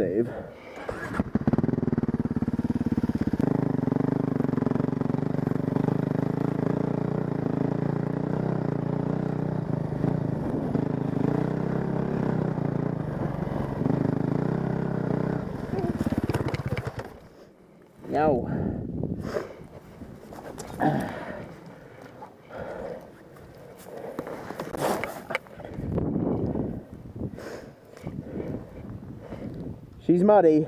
save. No. She's muddy.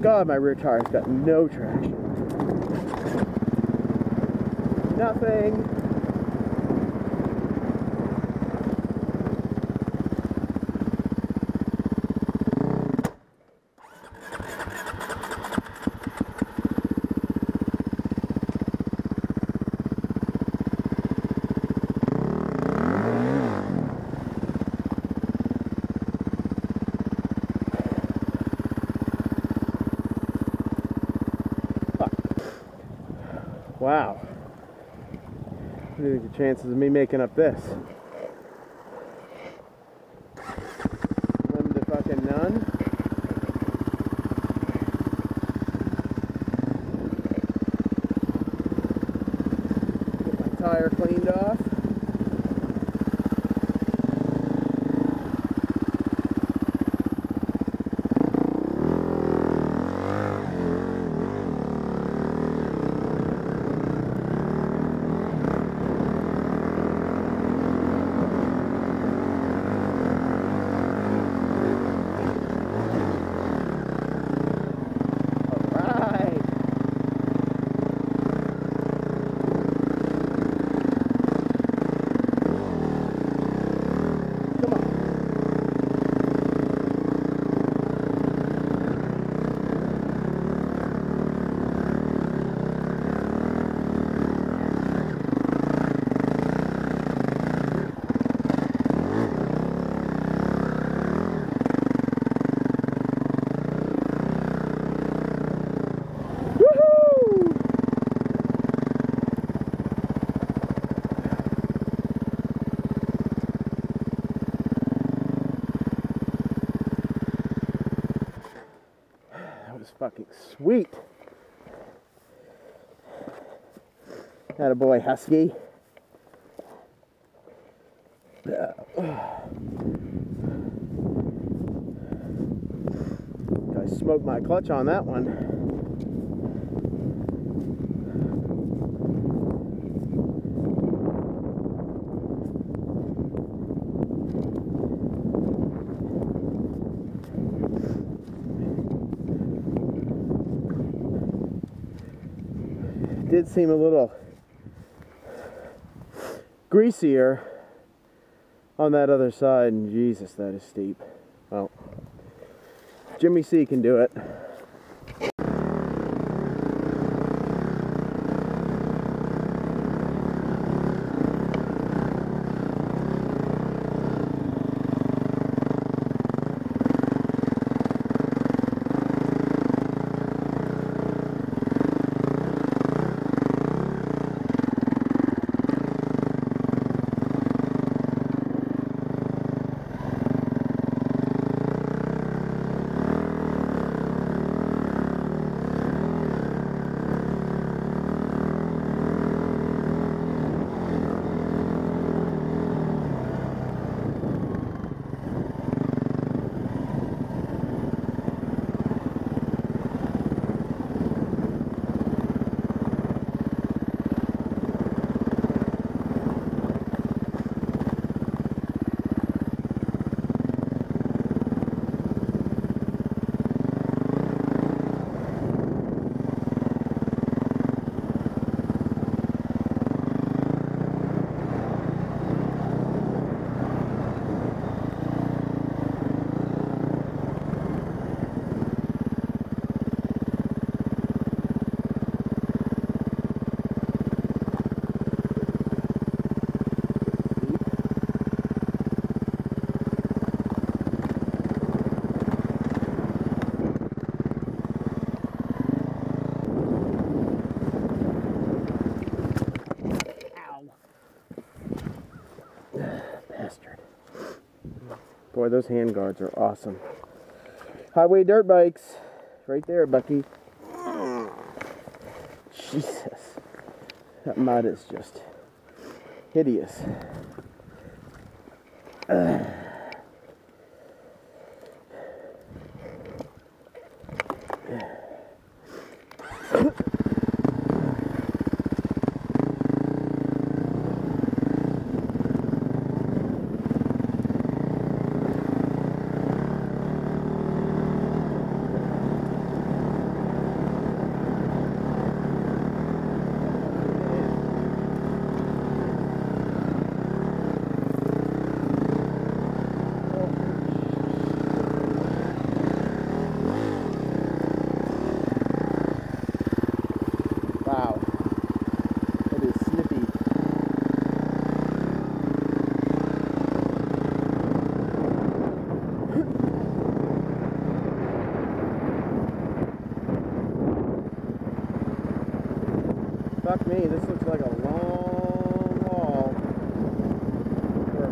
God, my rear tire's got no traction. Nothing. Wow. What do you think the chances of me making up this? Slim to fucking none. Get my tire cleaned off. Alright. Come on. Woohoo! That was fucking sweet. That a boy, Husky. I smoked my clutch on that one. Did seem a little greasier on that other side, and Jesus, that is steep. Well, Jimmy C can do it. Those hand guards are awesome. Highway dirt bikes. Right there, Bucky. Jesus. That mud is just hideous. It is snippy. Fuck me, this looks like a long wall for a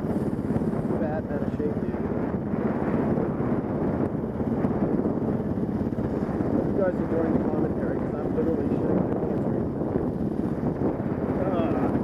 fat, out of shape dude. Hope you guys enjoying the commentary because I'm literally shitting my pants right now. Ah.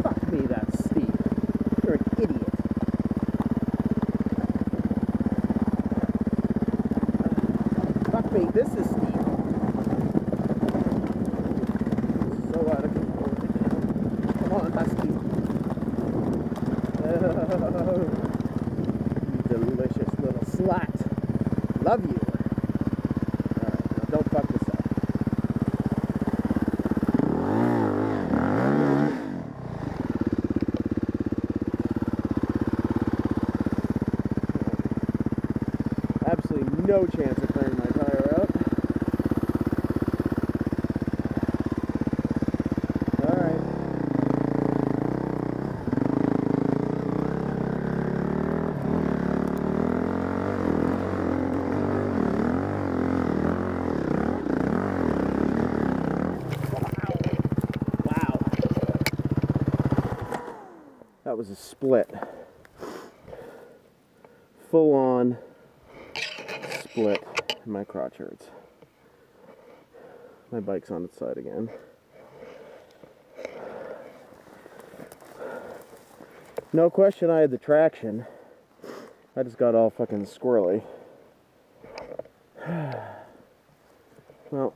Fuck me, that's steep. You're an idiot. Fuck me, this is steep. So out of control. Come on, Husky. Oh, delicious little slut. Love you. Alright, now don't fuck this up. Absolutely no chance of clearing my tire out. Alright. Wow. That was a split. Full on split my crotch hurts. My bike's on its side again. No question I had the traction. I just got all fucking squirrely. well...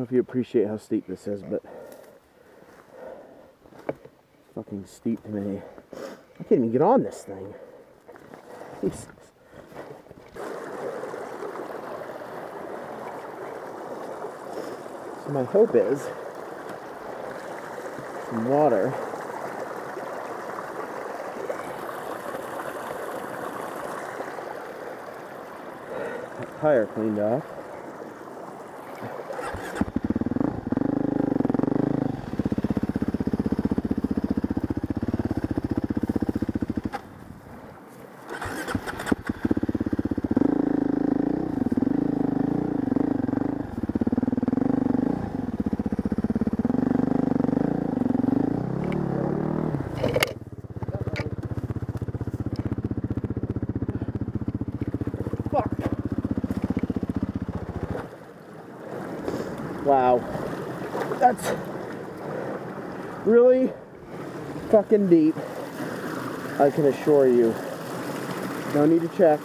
know if you appreciate how steep this is, but fucking steep to me. I can't even get on this thing. Jesus. So my hope is some water. Tire cleaned off. Fuck. Wow. That's really fucking deep. I can assure you. No need to check.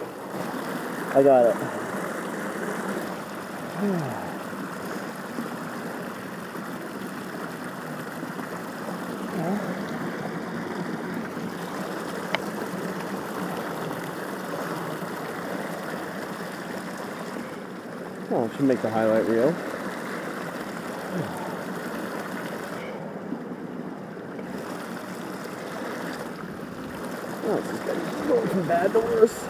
I got it. Oh, it should make the highlight reel. Oh, it's just getting going from bad to worse.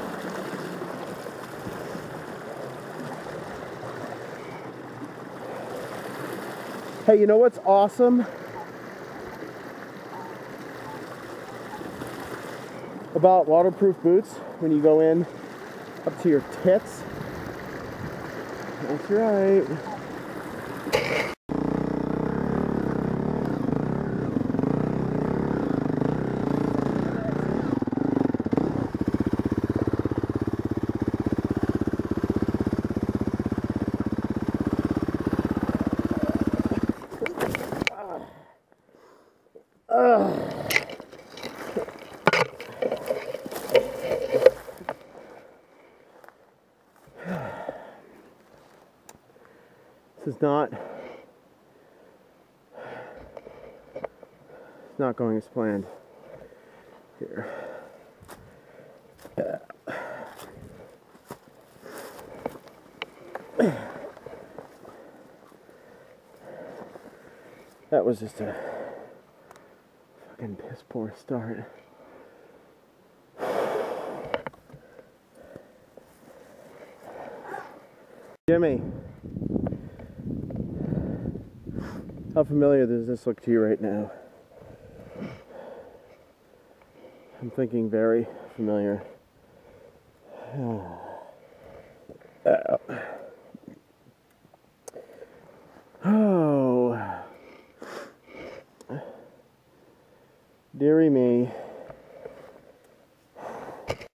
Hey, you know what's awesome? About waterproof boots when you go in up to your tits. That's right. This is not it's not going as planned. Here. That was just a fucking piss poor start. Jimmy. How familiar does this look to you right now? I'm thinking very familiar. Oh.